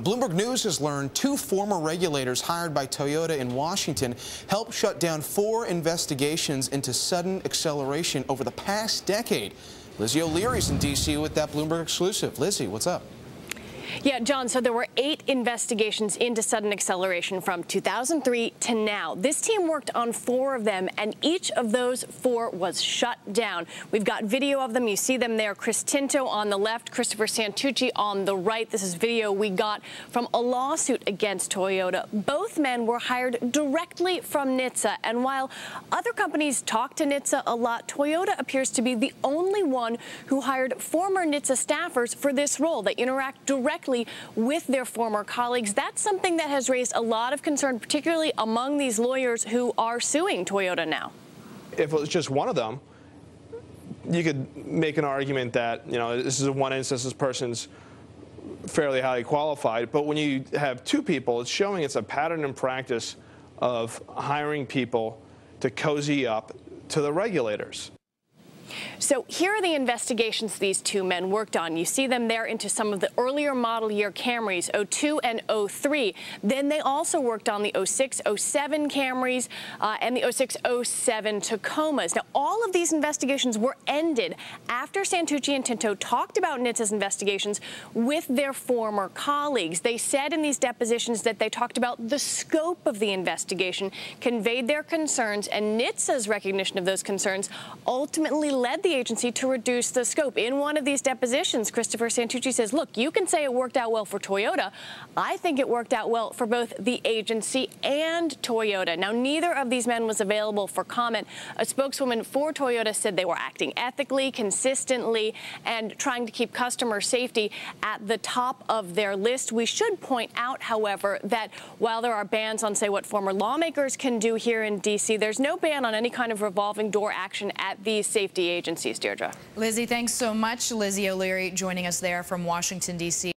Bloomberg News has learned two former regulators hired by Toyota in Washington helped shut down four investigations into sudden acceleration over the past decade. Lizzie O'Leary's in D.C. with that Bloomberg exclusive. Lizzie, what's up? Yeah, John, so there were eight investigations into sudden acceleration from 2003 to now. This team worked on four of them, and each of those four was shut down. We've got video of them. You see them there. Chris Tinto on the left, Christopher Santucci on the right. This is video we got from a lawsuit against Toyota. Both men were hired directly from NHTSA, and while other companies talk to NHTSA a lot, Toyota appears to be the only one who hired former NHTSA staffers for this role. They interact directly directly with their former colleagues. That's something that has raised a lot of concern, particularly among these lawyers who are suing Toyota now. If it was just one of them, you could make an argument that, you know, this is one instance, this person's fairly highly qualified. But when you have two people, it's showing it's a pattern and practice of hiring people to cozy up to the regulators. So here are the investigations these two men worked on. You see them there into some of the earlier model year Camrys, 02 and 03. Then they also worked on the 06, 07 Camrys uh, and the 06, 07 Tacomas. Now, all of these investigations were ended after Santucci and Tinto talked about NHTSA's investigations with their former colleagues. They said in these depositions that they talked about the scope of the investigation, conveyed their concerns, and NHTSA's recognition of those concerns ultimately led the agency to reduce the scope. In one of these depositions, Christopher Santucci says, look, you can say it worked out well for Toyota. I think it worked out well for both the agency and Toyota. Now, neither of these men was available for comment. A spokeswoman for Toyota said they were acting ethically, consistently, and trying to keep customer safety at the top of their list. We should point out, however, that while there are bans on, say, what former lawmakers can do here in D.C., there's no ban on any kind of revolving door action at these safety agencies, Deirdre. Lizzie, thanks so much. Lizzie O'Leary joining us there from Washington, D.C.